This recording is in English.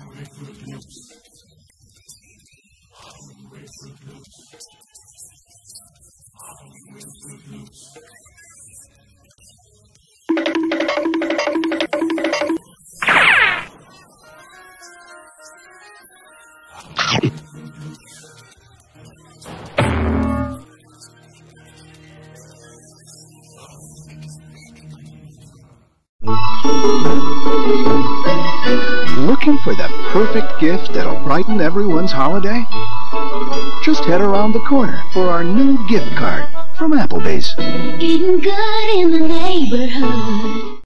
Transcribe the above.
Ungrateful guilt. Ungrateful guilt. Ungrateful guilt. Looking for the perfect gift that'll brighten everyone's holiday? Just head around the corner for our new gift card from Applebee's. Eating good in the neighborhood.